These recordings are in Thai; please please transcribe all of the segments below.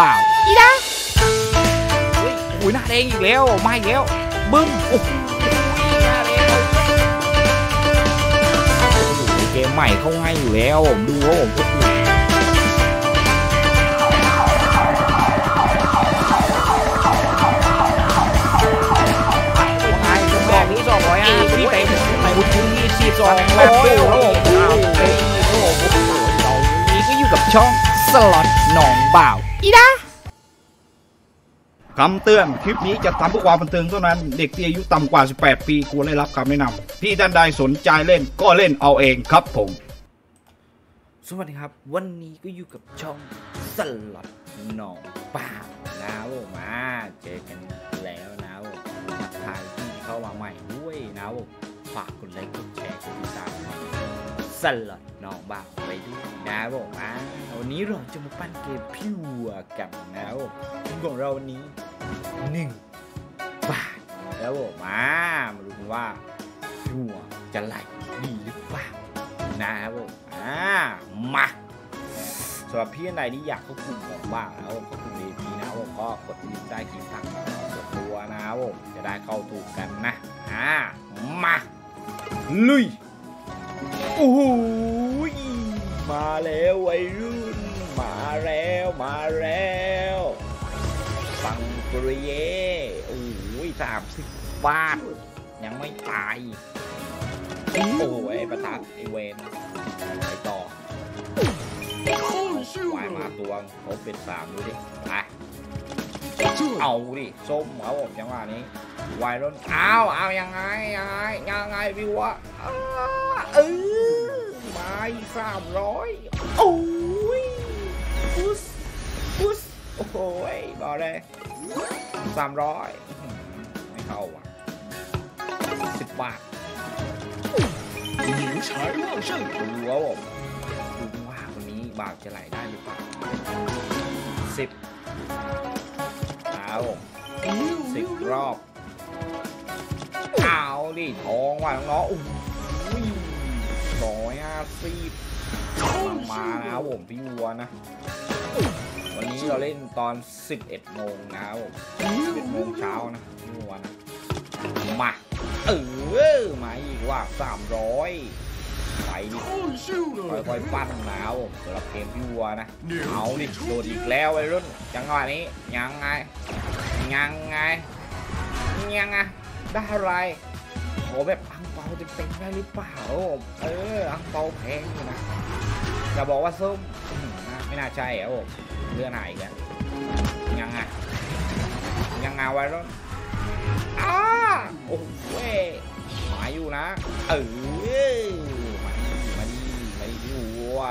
บ่าวอีนะเฮ้ยอุ้ยหน้าแดงอีกแล้วมาอีกแล้วบึ้มโอ้โหหน้าแดงโอ้โหเกมใหม่เข้าให้อยู่แล้วผมดูว่าผมโอ้โหว่าไงผมบอกนี้สองร้อยห้าสิบเต็มไปบุญคุณยี่สิบสองร้อยโอ้โหเต็มโอ้โหเรานี้ก็อยู่กับช่องสล็อต คำเตือน คลิปนี้จะทำเพื่อความบันเทิงเท่านั้น เด็กที่อายุต่ำกว่า 18 ปีควรได้รับคำแนะนำพี่ท่านใดสนใจเล่นก็เล่นเอาเองครับผม สวัสดีครับ วันนี้ก็อยู่กับช่องสล็อตหนองป่านะผมมาเจอกันแล้วนะผมทักทายที่เข้ามาใหม่ด้วยนะผมฝากกดไลค์กดแชร์กดติดตามสล็อตหนองบ่าไปด้วยนะผมมาวันนี้เราจะมาปั้นเกมพิวกันนะผมทีมของเราวันนี้ หนึ่งบาทแล้วผมมามาดูกันว่าพิวจะไหลดีหรือเปล่านะครับผมอ่ามาสำหรับพี่ท่านใดที่อยากเข้ากลุ่มของบ้างนะครับเข้ากลุ่ม VIP นะครับผมก็กดลิงก์ใต้คลิปทางกดตัวนะครับผมจะได้เข้าถูกกันนะอ่ามาลุยโอ้โหมาแล้ววัยรุ่นมาแล้วมาแล้วฟัง กรีเย่โอ้ยสามสิบบาท ยังไม่ตาย โอ้โหไอ้ประทัดไอเวนไปต่อวายมาตัวเขาเป็นสามดูดิไปเอาดิส้มครับผมจังหวะนี้วายรุ่นเอาเอายังไงยังไงยังไงพี่วะเออมาสามร้อยโอ้ยพุสพุสโอ้โหบอกเลย สามร้อยไม่เข้าอะสิบบาทหิวฉายว่างช่างดูวผมดูว่าวันนี้บาปจะไหลได้หรือเปล่าสิบเอาสิบรอบเอาดิทองว่ะน้องอุ้ยร้อยห้าสิบมาแล้วผมพี่วัวนะ วันนี้เราเล่นตอน 11 โมงนะครับผม11โมงเช้านะเมื่อวานะมาเออมาอีกว่า 300ไปดิค่อยๆปั้นนะครับผมสำหรับเกมพี่วัวนะเอาดิโดดอีกแล้วไอ้รุ่นจังหวะนี้ยังไงยังไงยังไงได้อะไรโหแบบอังเปาจะเป็นได้หรือเปล่าเอออังเปาแพงอยู่นะอย่าบอกว่าส้มไม่น่าใช่ครับผม เรื่องไหนกันยังไงยังไงไวะรุ่นอ้าโอ้โหเว้ยหมายอยู่นะเออมาดีมาดีมาดีพี่วัว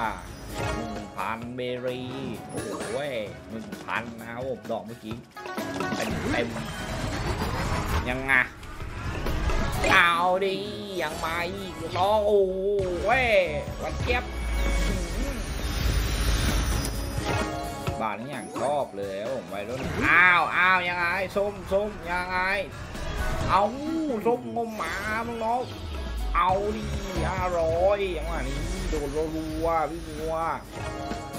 หนึ่งพันเบรีโอ้โหเว้ยหนึ่งพันนะครับผมดอกเมื่อกี้เต็มเต็มยังไงเอาดิยังมาอีกน้องโอ้เว้ยวันเก็บ บานนี้อย่างชอบเลยผมไวรุ่นอ้าวอ้าวยังไงส้มส้มยังไง เอาส้มงมหมามึงน้องเอาดิห้าร้อยอย่างว่านี้โดดรัวพี่วัว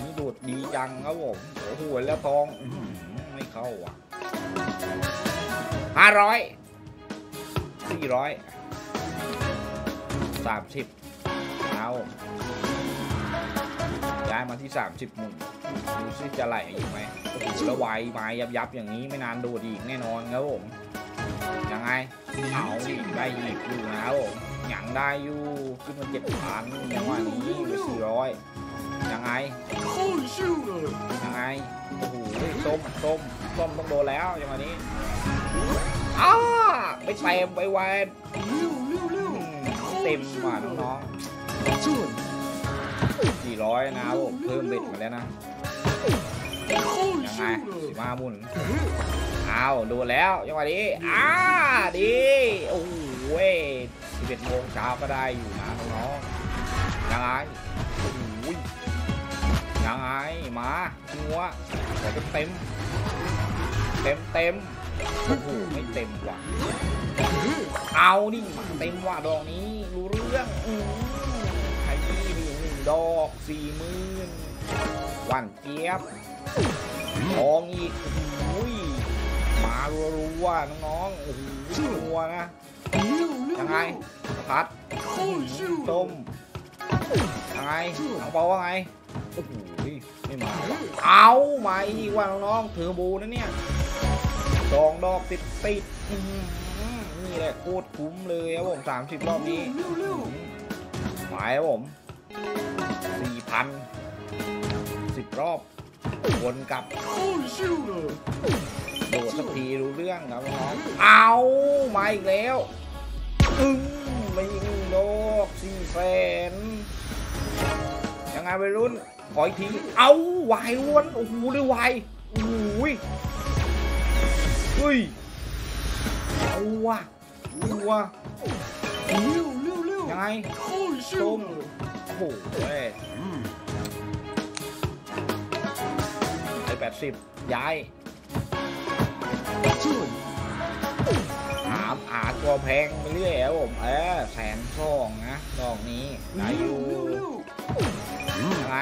นี่โดดดีจังครับผมโอ้โหแล้วทองไม่เข้าอะห้าร้อยสี่ร้อยสามสิบเอา มาที่ 30หมุนดูซิจะไหลอีกไหมโอ้โว้วไวไม้ยับยับอย่างนี้ไม่นานดูดอีกแน่นอนครับผมยังไงเอาได้อีกอยู่นะครับผมยังได้อยู่ขึ้นมาเจ็ดพันยังไงนนี้ไปสี่ร้อยยังไงยังไงโอ้โหส้มส้มส้มต้องโดนแล้วยังไงนนี้อ้าไปเต็มไปแวนเต็มว่ะน้องๆ ร้อยนะผมเพิ่มเบ็ดมาแล้วนะยังไงสิบห้ามุนอาดูแล้วยังไงดีอ้าดีโอ้เว้ยสิบเอ็ดโมงเช้าก็ได้อยู่นะน้องๆยังไงอ้ยยังไงมาหัวใส่เต็มเต็มเต็มโอ้โหไม่เต็มว่ะเอาดิมาเต็มว่ะดอกนี้รู้เรื่องอ ดอกสี่หมื่นวันเกี๊ยบทองอีกอุ้ยมารัวๆน้องๆโอ้โหรัวนะยังไงพัดต้มยังไงเอาเปาว่าไงโอ้โหไม่มาเอามาอีกว่าน้องๆเทอร์โบนะเนี่ยสองดอกติดติดนี่แหละโคตรคุ้มเลยครับผมสามสิบรอบนี้หมายครับผม สี่พันสิบรอบวนกลับโดดสักทีรู้เรื่องครับน้องเอามาอีกแล้วอึ้งไม่งโลกสี่แสนยังไงไปรุ่นขออีกที เอาวายล้วนโอ้โหเลยวายโอ้โหเฮ้ยเอาวะเอาวะเร็วเร็วเร็วยังไงโอ้ยม หไอแปดสิบย้ายชื่นหามอาตัวแพงไปเรื่อยครับผม เออแสนช่องนะดอกนี้ไหนอยู่อะไร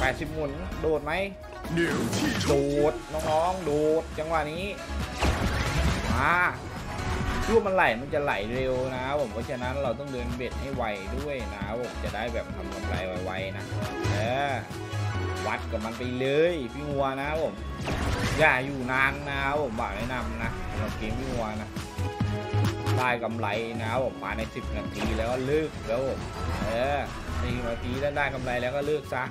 แปดสิบหมุน โดดไหมโดดน้องๆ โดดจังหวะนี้ มา ช่วงมันไหลมันจะไหลเร็วนะผมเพราะฉะนั้นเราต้องเดินเบ็ดให้ไวด้วยนะผมจะได้แบบทำกำไรไวๆนะเออวัดกับมันไปเลยพี่งัวนะผมอย่าอยู่นานนะผมบอกแนะนำนะสำหรับเกมพี่งัวนะได้กำไรนะผมภาใน 10 นาทีแล้วก็เลิกแล้วผมเออ10นาทีแล้วได้กำไรแล้วก็เลิกซะ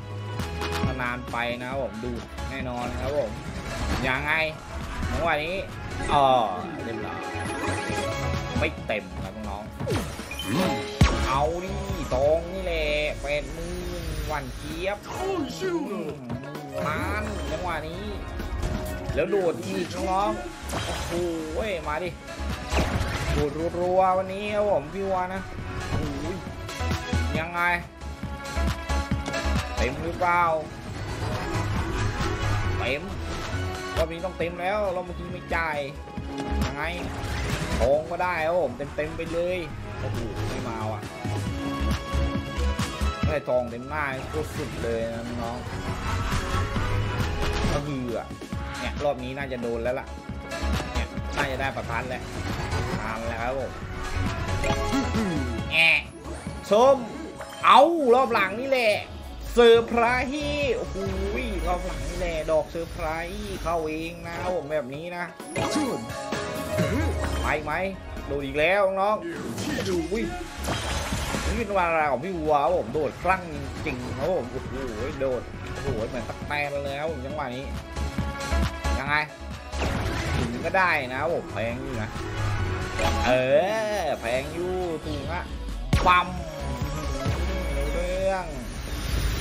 ถ้านานไปนะผมดูแน่นอนครับผมยังไงเมื่อวานนี้อ๋อเรียบร้อย ไม่เต็มนะน้องเอาดิตรงนี่แหละเป็นมือวันเกียบล้านจังหวะนี้ แล้วโดดอีกน้องโอ้โหมาดิโดดรัวๆวันนี้ครับผมพี่วานะยังไงเต็มหรือเปล่าเต็มรอบนี้ต้องเต็มแล้วเราเมื่อกี้ไม่จ่ายยังไง ทองก็ได้ครับผมเต็มๆไปเลยโอ้โหไม่มาว่ะได้ทองเต็มหน้าโคตรสุดเลยนะน้องก็คืออะเนี่ยรอบนี้น่าจะโดนแล้วล่ะเนี่ยน่าจะได้ประทัดแล้วนานแล้วครับผมแอะส้มเอารอบหลังนี่แหละเซอร์ไพรส์โอ้โหรอบหลังนี่แหละดอกเซอร์ไพรส์เข้าเองนะผมแบบนี้นะ ไปไหมโดนอีกแล้วน้องดูวิ่งนี่เป็นวาราของพี่วัวผมโดดคลั่งจริงครับผมโอ้โหโดดโอ้โหเหมือนตักแตนแล้วจังวะนี้ยังไงถึงก็ได้นะผมแพงอยู่นะเออแพงอยู่ถึงอะปั๊มเรื่อง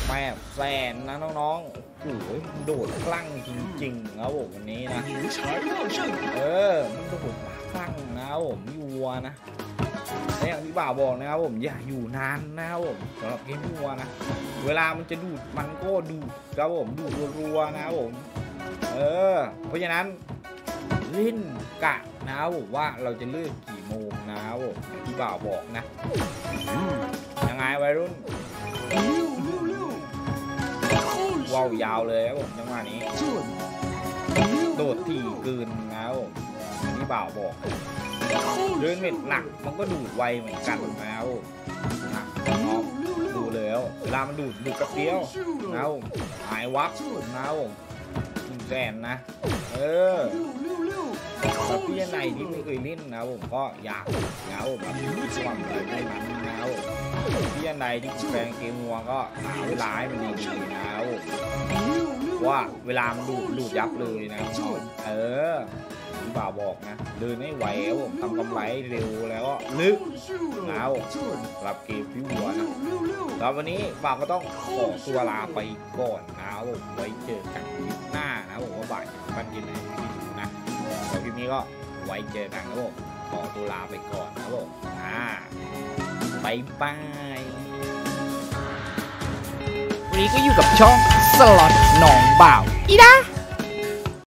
แปดแสนนะน้องๆโอ้ยโดดคลั่งจริงๆนะผมวันนี้นะ เออ มันโดดคลั่งนะผมวัวนะอย่างที่บ่าวบอกนะครับผมอย่าอยู่นานนะครับผมสำหรับเกมวัวนะ เวลามันจะดูดมันก็ดูดครับผมดูดรัวๆนะครับผม เออ เพราะฉะนั้นลิ้นกะนะครับผมว่าเราจะเลือกกี่โมงนะครับผมที่บ่าวบอกนะยังไงวัยรุ่น ว่าว ยาวเลยครับผมจังหวะนี้ โดดถี่เกินแล้วนี่บ่าวบอกเรื่องเม็ดหนักมันก็ดูดไวเหมือนกันแล้วหนักดูเล้วเวลามันดูดดูดกระเปี้ยวนะผมหายวับนะผมแสนนะ เออ สเปียร์ไนที่ไม่เคยเล่นนะผมก็อยากนะผมแบบหวังเลยไม่มันนะผมสเปียร์ไนที่แฟนเกมงัวก็หาเวลาให้มันดีๆนะผมว่าเวลามันดูดหลุดยับเลยนะเออบ่าบอกนะเลยไม่ไหวผมทำกำไรเร็วแล้วก็ลึกแล้วรับเกมพี่วัวนะแล้ววันนี้บ่าวก็ต้องขอตัวลาไปก่อนนะผมไว้เจอกันหน้านะผมว่าบ่ายปันยินนะ เดี๋ยวคลิปนี้ก็ไว้เจอกันครับผมขอตัวลาไปก่อนนะครับผมอ่าบายบายวันนี้ก็อยู่กับช่องสล็อตหนองบ่าวอีดา